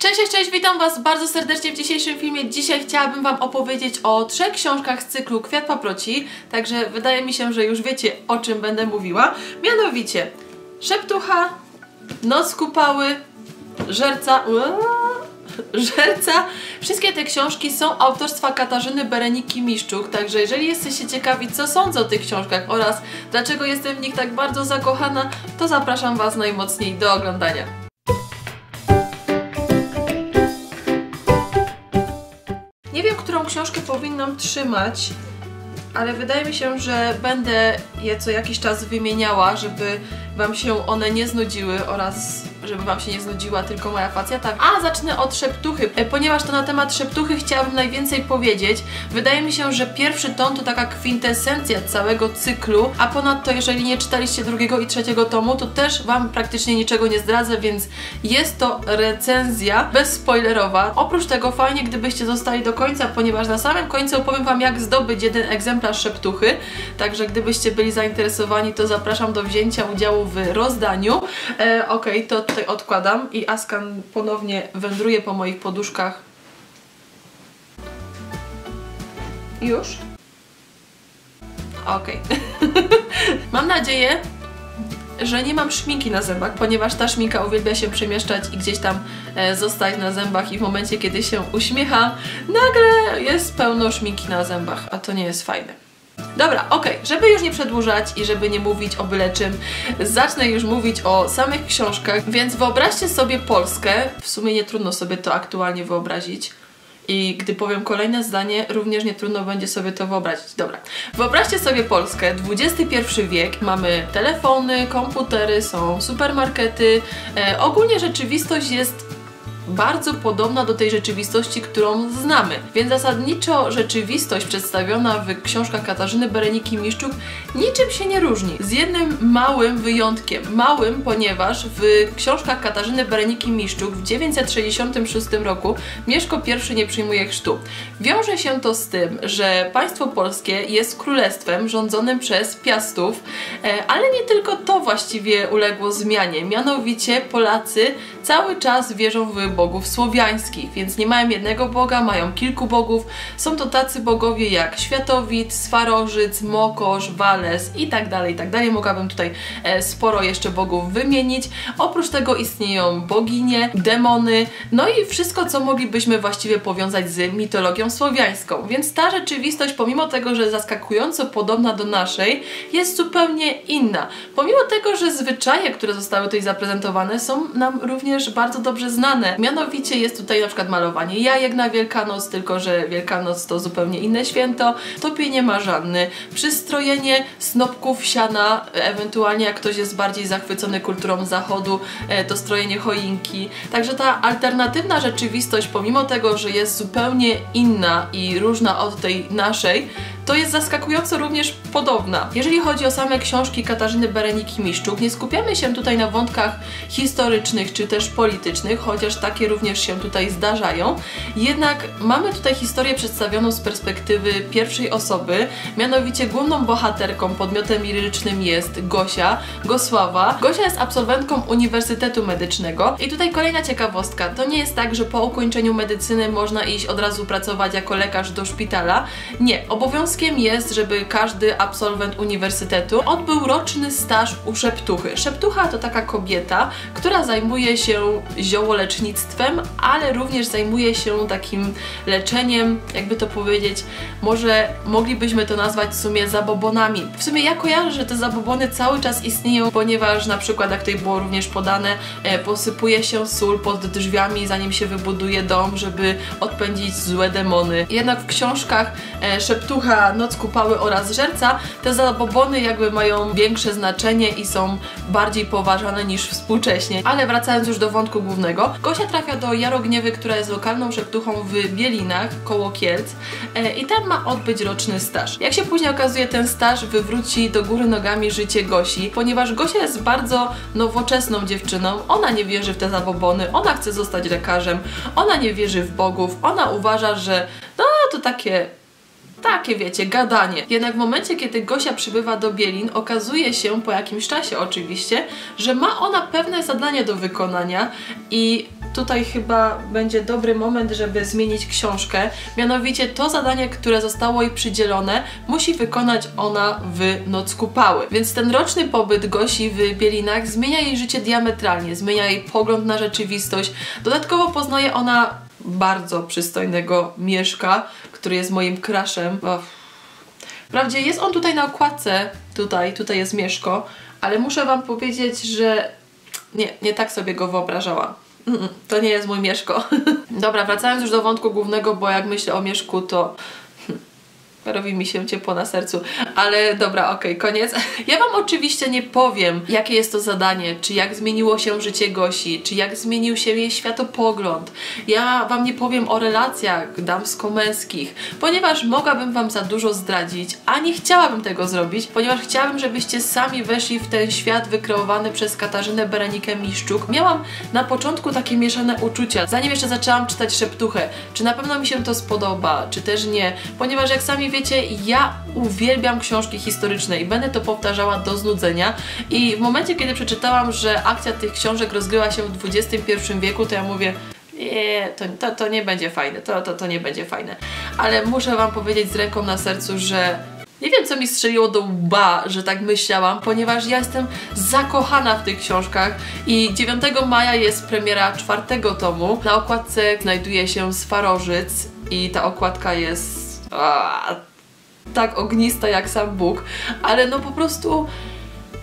Cześć, cześć, cześć, witam Was bardzo serdecznie w dzisiejszym filmie. Dzisiaj chciałabym Wam opowiedzieć o trzech książkach z cyklu Kwiat Paproci, także wydaje mi się, że już wiecie o czym będę mówiła. Mianowicie Szeptucha, Noc Kupały, Żerca... Żerca. Wszystkie te książki są autorstwa Katarzyny Bereniki Miszczuk, także jeżeli jesteście ciekawi, co sądzę o tych książkach oraz dlaczego jestem w nich tak bardzo zakochana, to zapraszam Was najmocniej do oglądania. Książkę powinnam trzymać, ale wydaje mi się, że będę je co jakiś czas wymieniała, żeby Wam się one nie znudziły oraz żeby Wam się nie znudziła tylko moja facjata. A zacznę od szeptuchy, e, ponieważ to na temat szeptuchy chciałabym najwięcej powiedzieć. Wydaje mi się, że pierwszy tom to taka kwintesencja całego cyklu, a ponadto jeżeli nie czytaliście drugiego i trzeciego tomu, to też Wam praktycznie niczego nie zdradzę, więc jest to recenzja bezspoilerowa. Oprócz tego fajnie, gdybyście zostali do końca, ponieważ na samym końcu opowiem Wam, jak zdobyć jeden egzemplarz szeptuchy, także gdybyście byli zainteresowani, to zapraszam do wzięcia udziału w rozdaniu. E, ok, to tutaj odkładam i Askan ponownie wędruje po moich poduszkach. Już? Ok. mam nadzieję, że nie mam szminki na zębach, ponieważ ta szminka uwielbia się przemieszczać i gdzieś tam e, zostać na zębach i w momencie, kiedy się uśmiecha, nagle jest pełno szminki na zębach, a to nie jest fajne. Dobra, okay. żeby już nie przedłużać i żeby nie mówić o byle czym, zacznę już mówić o samych książkach, więc wyobraźcie sobie Polskę, w sumie nie trudno sobie to aktualnie wyobrazić, i gdy powiem kolejne zdanie, również nie trudno będzie sobie to wyobrazić. Dobra. Wyobraźcie sobie Polskę, XXI wiek, mamy telefony, komputery, są supermarkety. E, ogólnie rzeczywistość jest bardzo podobna do tej rzeczywistości, którą znamy. Więc zasadniczo rzeczywistość przedstawiona w książkach Katarzyny Bereniki Miszczuk niczym się nie różni. Z jednym małym wyjątkiem. Małym, ponieważ w książkach Katarzyny Bereniki Miszczuk w 966 roku Mieszko I nie przyjmuje chrztu. Wiąże się to z tym, że państwo polskie jest królestwem rządzonym przez piastów, e, ale nie tylko to właściwie uległo zmianie. Mianowicie Polacy cały czas wierzą w bogów słowiańskich, więc nie mają jednego boga, mają kilku bogów. Są to tacy bogowie jak Światowit, Swarożyc, Mokosz, Wales i tak dalej, i tak dalej. Mogłabym tutaj e, sporo jeszcze bogów wymienić. Oprócz tego istnieją boginie, demony, no i wszystko, co moglibyśmy właściwie powiązać z mitologią słowiańską. Więc ta rzeczywistość, pomimo tego, że zaskakująco podobna do naszej, jest zupełnie inna. Pomimo tego, że zwyczaje, które zostały tutaj zaprezentowane są nam również bardzo dobrze znane. Mianowicie jest tutaj na przykład malowanie jajek na Wielkanoc, tylko że Wielkanoc to zupełnie inne święto, topienie marzanny, przystrojenie snopków siana, ewentualnie jak ktoś jest bardziej zachwycony kulturą zachodu, e, to strojenie choinki. Także ta alternatywna rzeczywistość, pomimo tego, że jest zupełnie inna i różna od tej naszej, to jest zaskakująco również podobna. Jeżeli chodzi o same książki Katarzyny Bereniki Miszczuk, nie skupiamy się tutaj na wątkach historycznych czy też politycznych, chociaż takie również się tutaj zdarzają. Jednak mamy tutaj historię przedstawioną z perspektywy pierwszej osoby, mianowicie główną bohaterką, podmiotem lirycznym jest Gosia, Gosława. Gosia jest absolwentką Uniwersytetu Medycznego i tutaj kolejna ciekawostka. To nie jest tak, że po ukończeniu medycyny można iść od razu pracować jako lekarz do szpitala. Nie, obowiązkiem Obowiązkiem jest, żeby każdy absolwent uniwersytetu odbył roczny staż u szeptuchy. Szeptucha to taka kobieta, która zajmuje się ziołolecznictwem, ale również zajmuje się takim leczeniem, jakby to powiedzieć, może moglibyśmy to nazwać w sumie zabobonami. W sumie ja kojarzę, że te zabobony cały czas istnieją, ponieważ na przykład, jak tutaj było również podane, e, posypuje się sól pod drzwiami, zanim się wybuduje dom, żeby odpędzić złe demony. Jednak w książkach e, Noc Kupały oraz Żerca, te zabobony jakby mają większe znaczenie i są bardziej poważane niż współcześnie. Ale wracając już do wątku głównego, Gosia trafia do Jarogniewy, która jest lokalną szeptuchą w Bielinach, koło Kielc e, i tam ma odbyć roczny staż. Jak się później okazuje, ten staż wywróci do góry nogami życie Gosi, ponieważ Gosia jest bardzo nowoczesną dziewczyną, ona nie wierzy w te zabobony, ona chce zostać lekarzem, ona nie wierzy w bogów, ona uważa, że no to takie takie wiecie, gadanie. Jednak w momencie, kiedy Gosia przybywa do Bielin, okazuje się po jakimś czasie oczywiście, że ma ona pewne zadanie do wykonania i tutaj chyba będzie dobry moment, żeby zmienić książkę. Mianowicie to zadanie, które zostało jej przydzielone, musi wykonać ona w Noc Kupały. Więc ten roczny pobyt Gosi w Bielinach zmienia jej życie diametralnie, zmienia jej pogląd na rzeczywistość. Dodatkowo poznaje ona bardzo przystojnego Mieszka, który jest moim crushem. Wprawdzie jest on tutaj na okładce, tutaj, tutaj jest Mieszko, ale muszę Wam powiedzieć, że nie, nie tak sobie go wyobrażałam. To nie jest mój Mieszko. Dobra, wracając już do wątku głównego, bo jak myślę o Mieszku, to robi mi się ciepło na sercu, ale dobra, okej, okay, koniec. Ja Wam oczywiście nie powiem, jakie jest to zadanie, czy jak zmieniło się życie Gosi, czy jak zmienił się jej światopogląd. Ja Wam nie powiem o relacjach damsko-męskich, ponieważ mogłabym Wam za dużo zdradzić, a nie chciałabym tego zrobić, ponieważ chciałabym, żebyście sami weszli w ten świat wykreowany przez Katarzynę Berenikę Miszczuk. Miałam na początku takie mieszane uczucia, zanim jeszcze zaczęłam czytać Szeptuchę, czy na pewno mi się to spodoba, czy też nie, ponieważ jak sami wiecie, ja uwielbiam książki historyczne i będę to powtarzała do znudzenia. I w momencie, kiedy przeczytałam, że akcja tych książek rozgrywa się w XXI wieku, to ja mówię, nie, to, to, to nie będzie fajne, to, to, to nie będzie fajne. Ale muszę Wam powiedzieć z ręką na sercu, że nie wiem, co mi strzeliło do łba, że tak myślałam, ponieważ ja jestem zakochana w tych książkach i 9 maja jest premiera czwartego tomu. Na okładce znajduje się Swarożyc i ta okładka jest tak ognista jak sam Bóg, ale no po prostu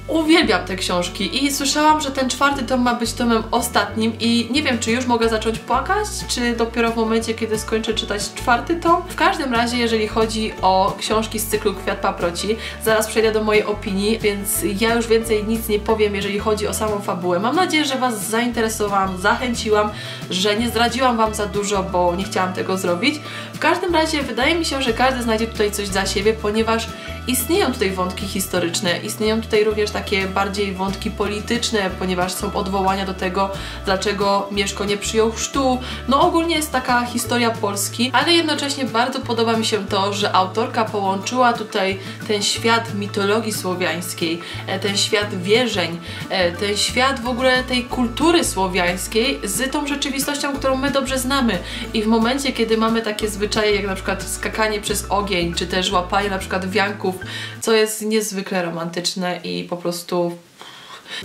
uwielbiam te książki i słyszałam, że ten czwarty tom ma być tomem ostatnim i nie wiem, czy już mogę zacząć płakać, czy dopiero w momencie, kiedy skończę czytać czwarty tom. W każdym razie, jeżeli chodzi o książki z cyklu Kwiat Paproci, zaraz przejdę do mojej opinii, więc ja już więcej nic nie powiem, jeżeli chodzi o samą fabułę. Mam nadzieję, że Was zainteresowałam, zachęciłam, że nie zdradziłam Wam za dużo, bo nie chciałam tego zrobić. W każdym razie wydaje mi się, że każdy znajdzie tutaj coś za siebie, ponieważ istnieją tutaj wątki historyczne, istnieją tutaj również takie bardziej wątki polityczne, ponieważ są odwołania do tego, dlaczego Mieszko nie przyjął chrztu. No ogólnie jest taka historia Polski, ale jednocześnie bardzo podoba mi się to, że autorka połączyła tutaj ten świat mitologii słowiańskiej, e, ten świat wierzeń, e, ten świat w ogóle tej kultury słowiańskiej z tą rzeczywistością, którą my dobrze znamy. I w momencie, kiedy mamy takie zwyczaje, jak na przykład skakanie przez ogień, czy też łapanie na przykład wianków, co jest niezwykle romantyczne i po prostu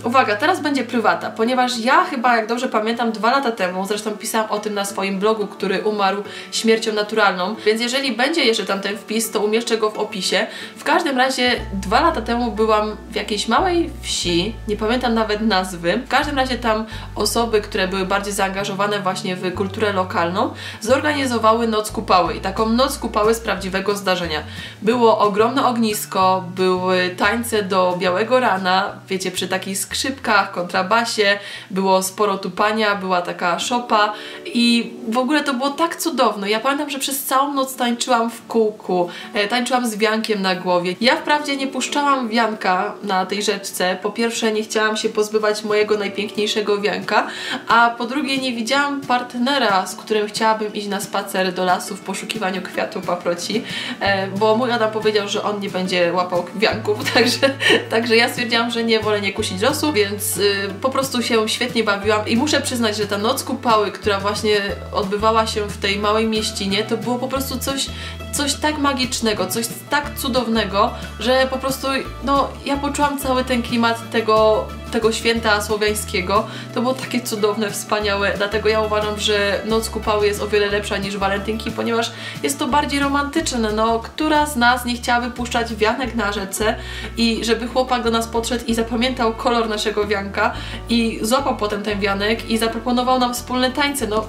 Uwaga, teraz będzie prywata, ponieważ ja chyba, jak dobrze pamiętam, dwa lata temu, zresztą pisałam o tym na swoim blogu, który umarł śmiercią naturalną, więc jeżeli będzie jeszcze tam ten wpis, to umieszczę go w opisie. W każdym razie dwa lata temu byłam w jakiejś małej wsi, nie pamiętam nawet nazwy. W każdym razie tam osoby, które były bardziej zaangażowane właśnie w kulturę lokalną, zorganizowały noc kupały i taką noc kupały z prawdziwego zdarzenia. Było ogromne ognisko, były tańce do białego rana, wiecie, przy takiej skrzypkach, kontrabasie, było sporo tupania, była taka szopa i w ogóle to było tak cudowne. Ja pamiętam, że przez całą noc tańczyłam w kółku, e, tańczyłam z wiankiem na głowie. Ja wprawdzie nie puszczałam wianka na tej rzeczce. Po pierwsze nie chciałam się pozbywać mojego najpiękniejszego wianka, a po drugie nie widziałam partnera, z którym chciałabym iść na spacer do lasu w poszukiwaniu kwiatu paproci, e, bo mój Adam powiedział, że on nie będzie łapał wianków, także, także ja stwierdziłam, że nie wolę nie kusić więc y, po prostu się świetnie bawiłam i muszę przyznać, że ta noc kupały, która właśnie odbywała się w tej małej mieścinie, to było po prostu coś, coś tak magicznego, coś tak cudownego, że po prostu, no, ja poczułam cały ten klimat tego tego święta słowiańskiego. To było takie cudowne, wspaniałe, dlatego ja uważam, że Noc Kupały jest o wiele lepsza niż Walentynki, ponieważ jest to bardziej romantyczne. No, która z nas nie chciała wypuszczać wianek na rzece i żeby chłopak do nas podszedł i zapamiętał kolor naszego wianka i złapał potem ten wianek i zaproponował nam wspólne tańce. No,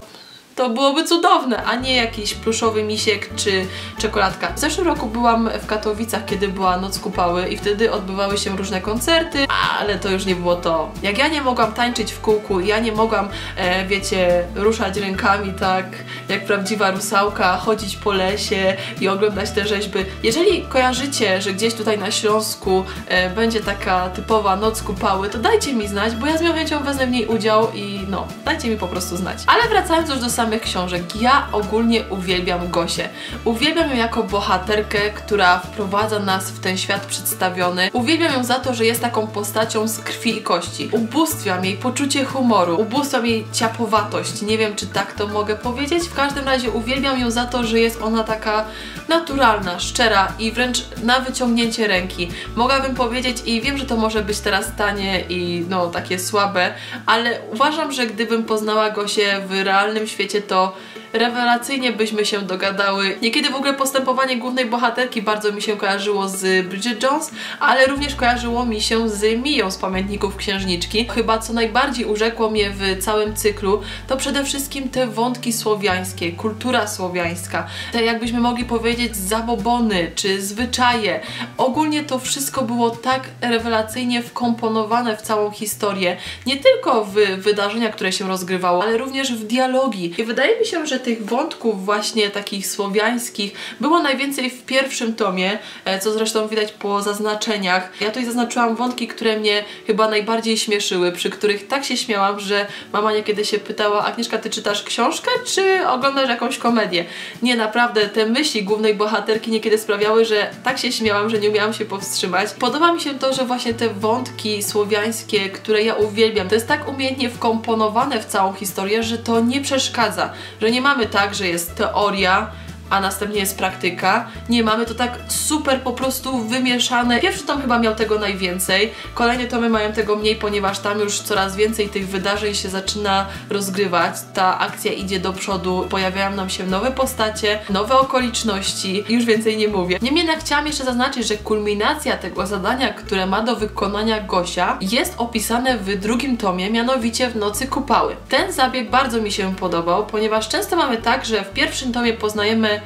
to byłoby cudowne, a nie jakiś pluszowy misiek czy czekoladka. W zeszłym roku byłam w Katowicach, kiedy była Noc Kupały i wtedy odbywały się różne koncerty, ale to już nie było to. Jak ja nie mogłam tańczyć w kółku, ja nie mogłam, e, wiecie, ruszać rękami tak jak prawdziwa rusałka, chodzić po lesie i oglądać te rzeźby. Jeżeli kojarzycie, że gdzieś tutaj na Śląsku e, będzie taka typowa Noc Kupały, to dajcie mi znać, bo ja z miłą chęcią wezmę w niej udział i no, dajcie mi po prostu znać. Ale wracając już do samego samych książek. Ja ogólnie uwielbiam Gosię. Uwielbiam ją jako bohaterkę, która wprowadza nas w ten świat przedstawiony. Uwielbiam ją za to, że jest taką postacią z krwi i kości. Ubóstwiam jej poczucie humoru, ubóstwiam jej ciapowatość. Nie wiem, czy tak to mogę powiedzieć. W każdym razie uwielbiam ją za to, że jest ona taka naturalna, szczera i wręcz na wyciągnięcie ręki. Mogłabym powiedzieć i wiem, że to może być teraz tanie i no takie słabe, ale uważam, że gdybym poznała go się w realnym świecie, to rewelacyjnie byśmy się dogadały. Niekiedy w ogóle postępowanie głównej bohaterki bardzo mi się kojarzyło z Bridget Jones, ale również kojarzyło mi się z Miją z Pamiętników Księżniczki. Chyba co najbardziej urzekło mnie w całym cyklu, to przede wszystkim te wątki słowiańskie, kultura słowiańska, te jakbyśmy mogli powiedzieć zabobony czy zwyczaje. Ogólnie to wszystko było tak rewelacyjnie wkomponowane w całą historię, nie tylko w wydarzenia, które się rozgrywało, ale również w dialogi. I wydaje mi się, że tych wątków właśnie takich słowiańskich było najwięcej w pierwszym tomie, e, co zresztą widać po zaznaczeniach. Ja tutaj zaznaczyłam wątki, które mnie chyba najbardziej śmieszyły, przy których tak się śmiałam, że mama niekiedy się pytała, Agnieszka, ty czytasz książkę, czy oglądasz jakąś komedię? Nie, naprawdę, te myśli głównej bohaterki niekiedy sprawiały, że tak się śmiałam, że nie umiałam się powstrzymać. Podoba mi się to, że właśnie te wątki słowiańskie, które ja uwielbiam, to jest tak umiejętnie wkomponowane w całą historię, że to nie przeszkadza, że nie mamy tak, że jest teoria, a następnie jest praktyka. Nie, mamy to tak super po prostu wymieszane. Pierwszy tom chyba miał tego najwięcej, kolejne tomy mają tego mniej, ponieważ tam już coraz więcej tych wydarzeń się zaczyna rozgrywać. Ta akcja idzie do przodu, pojawiają nam się nowe postacie, nowe okoliczności już więcej nie mówię. Niemniej jednak chciałam jeszcze zaznaczyć, że kulminacja tego zadania, które ma do wykonania Gosia jest opisane w drugim tomie, mianowicie w Nocy Kupały. Ten zabieg bardzo mi się podobał, ponieważ często mamy tak, że w pierwszym tomie poznajemy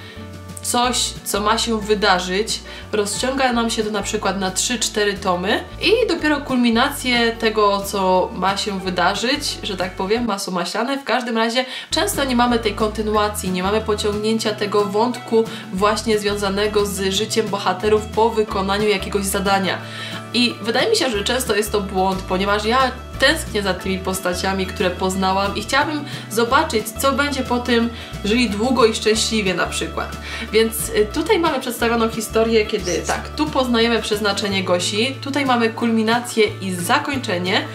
coś, co ma się wydarzyć, rozciąga nam się to na przykład na 3-4 tomy i dopiero kulminację tego, co ma się wydarzyć, że tak powiem, masło maślane. W każdym razie często nie mamy tej kontynuacji, nie mamy pociągnięcia tego wątku właśnie związanego z życiem bohaterów po wykonaniu jakiegoś zadania. I wydaje mi się, że często jest to błąd, ponieważ ja tęsknię za tymi postaciami, które poznałam i chciałabym zobaczyć, co będzie po tym, żyli długo i szczęśliwie na przykład. Więc y, tutaj mamy przedstawioną historię, kiedy tak, tu poznajemy przeznaczenie Gosi, tutaj mamy kulminację i zakończenie,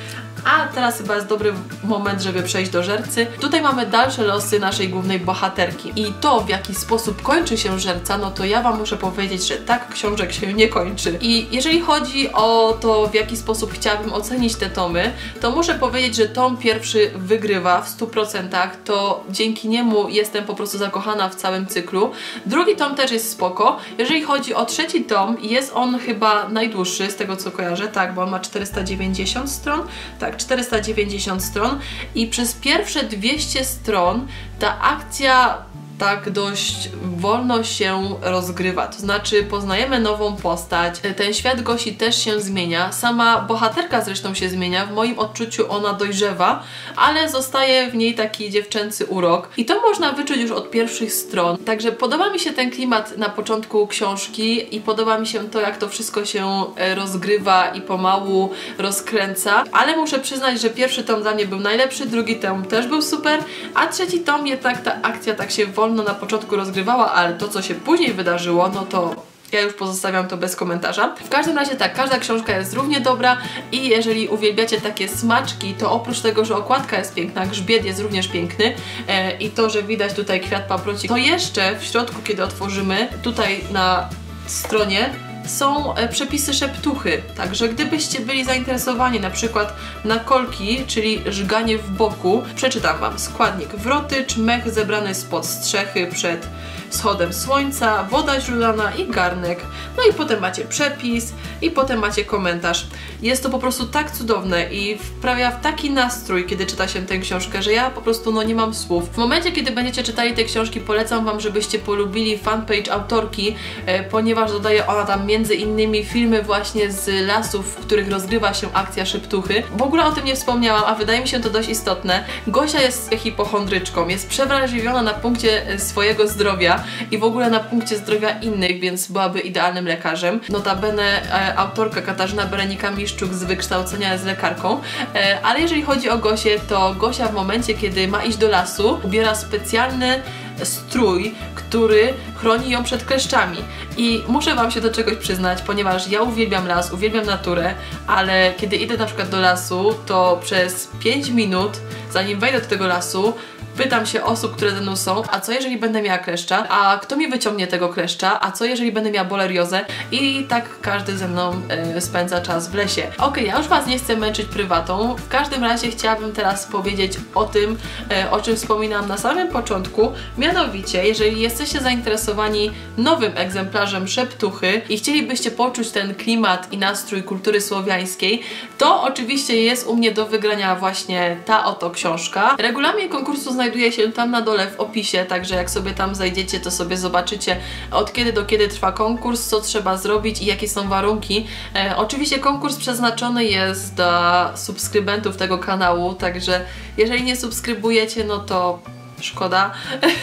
a teraz chyba jest dobry moment, żeby przejść do żercy. Tutaj mamy dalsze losy naszej głównej bohaterki. I to, w jaki sposób kończy się żerca, no to ja Wam muszę powiedzieć, że tak książek się nie kończy. I jeżeli chodzi o to, w jaki sposób chciałabym ocenić te tomy, to muszę powiedzieć, że tom pierwszy wygrywa w 100%. To dzięki niemu jestem po prostu zakochana w całym cyklu. Drugi tom też jest spoko. Jeżeli chodzi o trzeci tom, jest on chyba najdłuższy, z tego co kojarzę, tak, bo on ma 490 stron. Tak, tak 490 stron i przez pierwsze 200 stron ta akcja tak dość wolno się rozgrywa. To znaczy poznajemy nową postać, ten świat Gosi też się zmienia, sama bohaterka zresztą się zmienia, w moim odczuciu ona dojrzewa, ale zostaje w niej taki dziewczęcy urok i to można wyczuć już od pierwszych stron. Także podoba mi się ten klimat na początku książki i podoba mi się to, jak to wszystko się e, rozgrywa i pomału rozkręca, ale muszę przyznać, że pierwszy tom dla mnie był najlepszy, drugi tom też był super, a trzeci tom jednak ta akcja tak się wolno wolno na początku rozgrywała, ale to, co się później wydarzyło, no to ja już pozostawiam to bez komentarza. W każdym razie tak, każda książka jest równie dobra i jeżeli uwielbiacie takie smaczki, to oprócz tego, że okładka jest piękna, grzbiet jest również piękny e, i to, że widać tutaj kwiat paproci, to jeszcze w środku, kiedy otworzymy, tutaj na stronie są e, przepisy szeptuchy, także gdybyście byli zainteresowani na przykład na kolki, czyli żganie w boku, przeczytam Wam. Składnik wrotycz, mech zebrany spod strzechy przed wschodem słońca, woda źródlana i garnek. No i potem macie przepis i potem macie komentarz. Jest to po prostu tak cudowne i wprawia w taki nastrój, kiedy czyta się tę książkę, że ja po prostu no nie mam słów. W momencie, kiedy będziecie czytali te książki, polecam Wam, żebyście polubili fanpage autorki, e, ponieważ dodaje ona tam między innymi filmy właśnie z lasów, w których rozgrywa się akcja Szeptuchy. W ogóle o tym nie wspomniałam, a wydaje mi się to dość istotne. Gosia jest hipochondryczką, jest przewrażliwiona na punkcie e, swojego zdrowia i w ogóle na punkcie zdrowia innych, więc byłaby idealnym lekarzem. Notabene e, autorka Katarzyna Berenika-Miszczuk z wykształcenia jest lekarką, e, ale jeżeli chodzi o Gosię, to Gosia w momencie, kiedy ma iść do lasu, ubiera specjalny strój, który chroni ją przed kleszczami. I muszę Wam się do czegoś przyznać, ponieważ ja uwielbiam las, uwielbiam naturę, ale kiedy idę na przykład do lasu, to przez 5 minut, zanim wejdę do tego lasu, Pytam się osób, które ze mną są, a co jeżeli będę miała kleszcza? A kto mi wyciągnie tego kleszcza? A co jeżeli będę miała boleriozę? I tak każdy ze mną e, spędza czas w lesie. Ok, ja już Was nie chcę męczyć prywatą. W każdym razie chciałabym teraz powiedzieć o tym, e, o czym wspominałam na samym początku. Mianowicie, jeżeli jesteście zainteresowani nowym egzemplarzem Szeptuchy i chcielibyście poczuć ten klimat i nastrój kultury słowiańskiej, to oczywiście jest u mnie do wygrania właśnie ta oto książka. Regulamin konkursu znajduje się tam na dole w opisie, także jak sobie tam zajdziecie, to sobie zobaczycie od kiedy do kiedy trwa konkurs, co trzeba zrobić i jakie są warunki. E, oczywiście konkurs przeznaczony jest dla subskrybentów tego kanału, także jeżeli nie subskrybujecie, no to szkoda.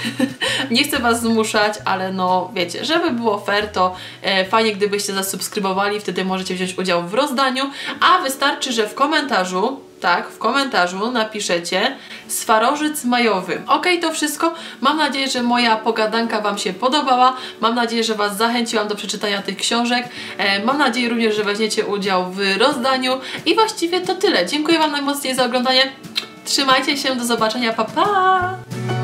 nie chcę Was zmuszać, ale no wiecie, żeby było fair, to e, fajnie gdybyście zasubskrybowali, wtedy możecie wziąć udział w rozdaniu, a wystarczy, że w komentarzu tak, w komentarzu napiszecie Swarożyc majowy. Ok, to wszystko. Mam nadzieję, że moja pogadanka Wam się podobała. Mam nadzieję, że Was zachęciłam do przeczytania tych książek. E, mam nadzieję również, że weźmiecie udział w rozdaniu. I właściwie to tyle. Dziękuję Wam najmocniej za oglądanie. Trzymajcie się, do zobaczenia, pa pa!